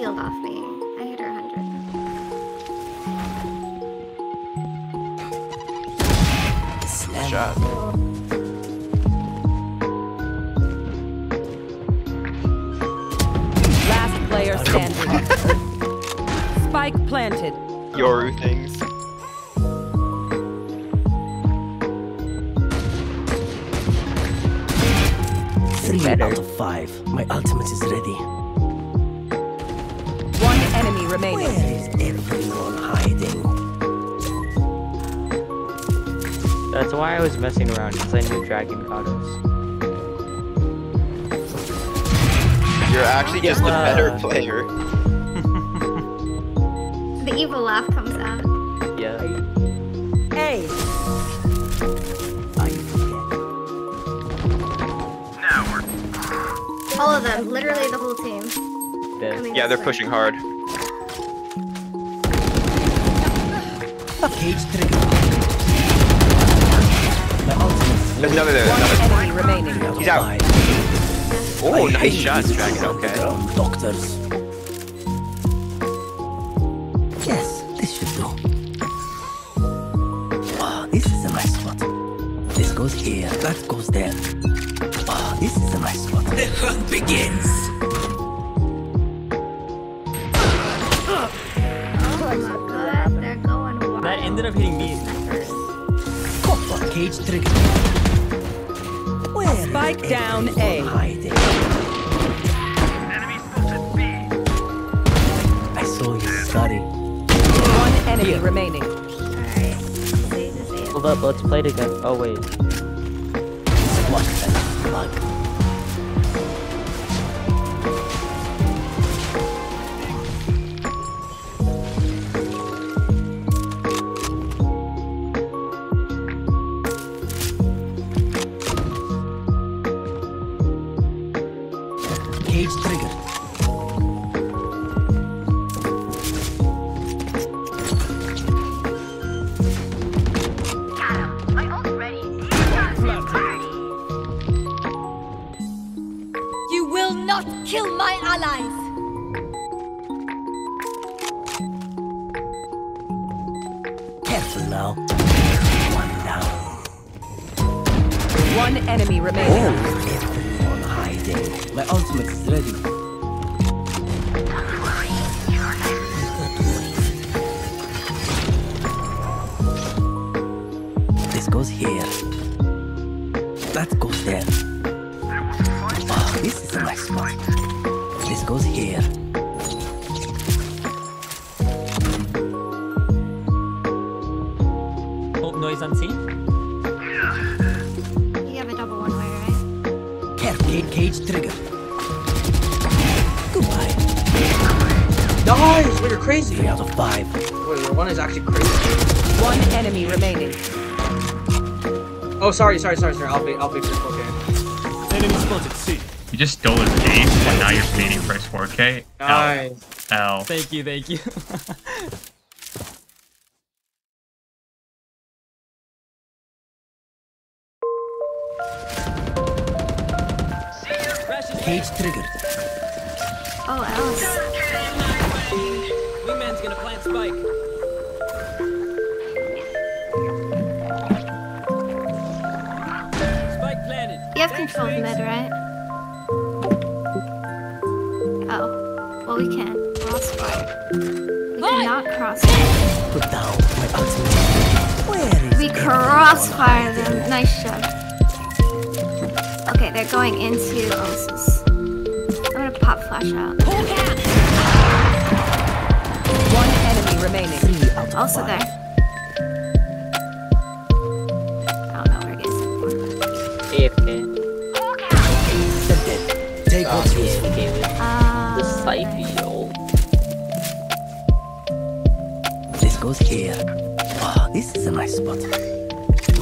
peeled off me. I hit her 100. Shot. Last player standing. Spike planted. Yoru things. Three Better. out of five. My ultimate is ready. One enemy remaining. Where is everyone hiding? That's why I was messing around, because I knew Dragon got us. You're actually just a better player. The evil laugh comes out. Yeah. A. I forget. All of them, literally the whole team. Dead. I mean, Yeah, they're it's pushing hard. Cage trigger. My ultimate is There's another there. One Another. enemy remaining. Three out of He's out. Oh, I nice shot, Dragon. Okay. Doctors. Yes, this should do. Ah, this is a nice spot. This goes here, that goes there. Ah, this is a nice spot. The hunt begins. Ended up hitting me. Cyber cage trigger. Where is Spike down A. everyone hiding? I saw you, Scotty. One enemy remaining. Alright. Save the save. Hold up, let's play it again. Oh, wait. What the fuck? You will not kill my allies! Careful now. One down. One enemy remaining. Everyone hiding. My ultimate is ready. Oh, unseen. You have a double one way, right? Careful, cage, cage trigger. Goodbye. Nice! Wait, you're crazy. Three out of five. Wait, your one is actually crazy. One enemy remaining. Oh, sorry, sorry, sorry, sorry. I'll be, I'll be for okay. Enemy spotted C. You just stole his game, and now you're fading for his 4K. Nice. L. L. Thank you, thank you. Cage triggered. Oh, else. Wingman's gonna plant spike. Spike planted. You have control of mid, right? Oh. Well, we can. Crossfire. We cannot crossfire. Put down my ultimate. Where is We crossfire them. Nice shot. Okay, they're going into Oasis. I'm gonna pop flash out. One enemy remaining. Three out of Also there. I don't know where it is. AFK. They're. Take Oh, what's yours. okay, with Uh, the Syphy. This goes here. Ah, this is a nice spot.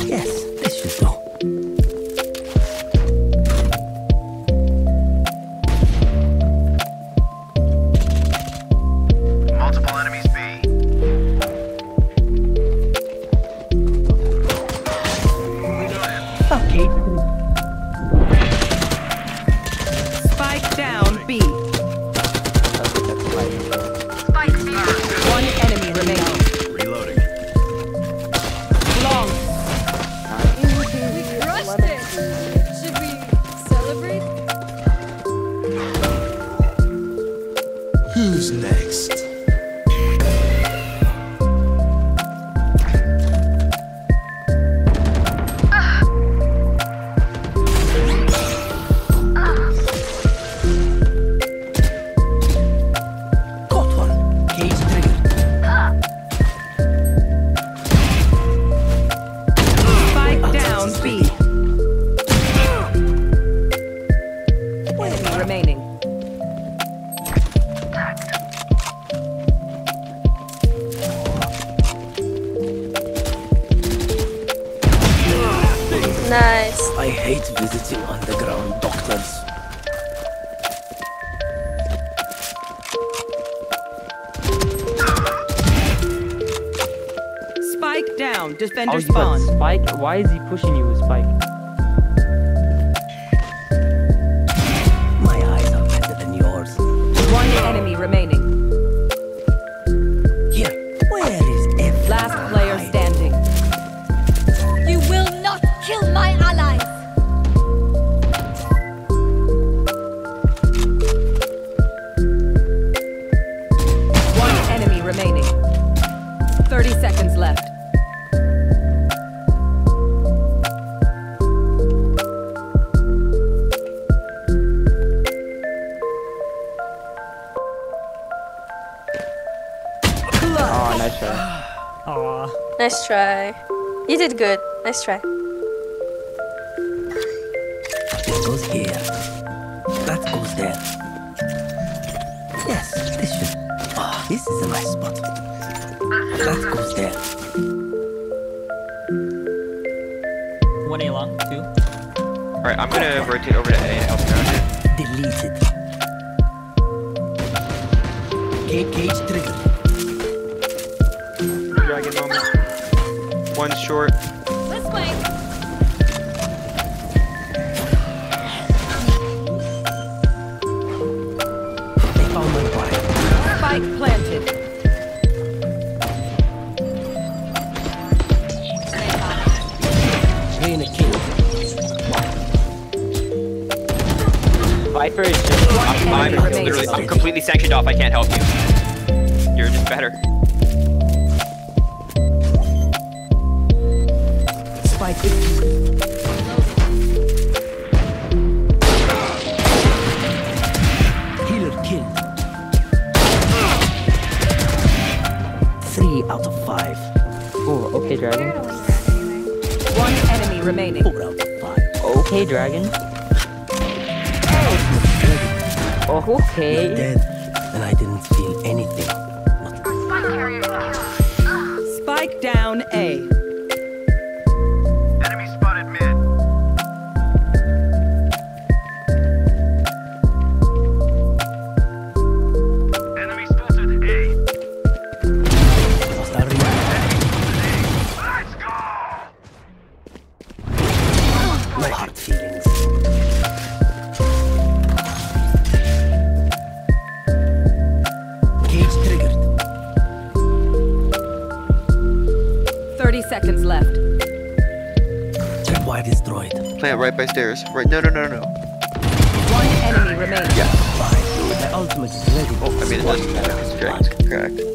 Yes, this should do. Okay. Hate visiting underground doctors. Spike down. Oh, Defender you got spawn. Spike? Why is he pushing you with Spike? My eyes are better than yours. One enemy remaining. Left. Oh, nice try. Aw. Nice try. You did good. Nice try. This goes here. That goes there. Yes, this should. Ah, this is a nice spot. That goes there. One A long, two. Alright, I'm gonna rotate over to A and help you out. Deleted. Cage, cage trigger. Dragon moment. One short. This way. They found my body. Spike planted. Rain a king. Viper is just. I'm, I'm literally, I'm completely sanctioned off. I can't help you. You're just better. Spike. Healer killed. Three out of five. Oh, okay, Dragon. One enemy remaining. Four out of five. Okay, Dragon. Oh, You're okay. dead, and I didn't feel anything. Tripwire destroyed. Plant right by stairs. Right. No, no, no, no, no. One enemy remaining. Fine. My ultimate is ready. Oh, I mean, it doesn't matter. It's dragon's cracked.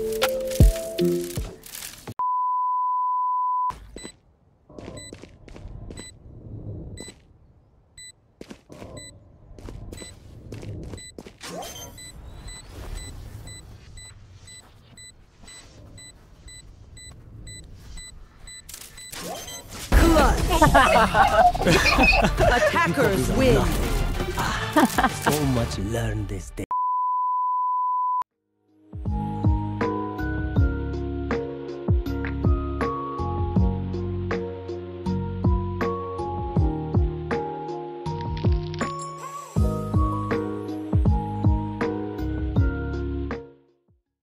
Attackers win. So much learned this day.